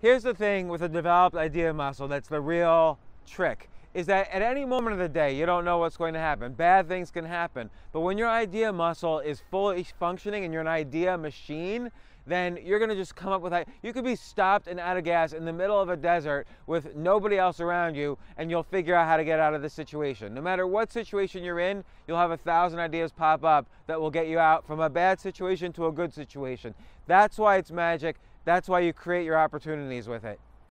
Here's the thing with a developed idea muscle that's the real trick is that at any moment of the day, you don't know what's going to happen. Bad things can happen. But when your idea muscle is fully functioning and you're an idea machine, then you're going to just come up with I you could be stopped and out of gas in the middle of a desert with nobody else around you and you'll figure out how to get out of the situation no matter what situation you're in you'll have a thousand ideas pop up that will get you out from a bad situation to a good situation that's why it's magic that's why you create your opportunities with it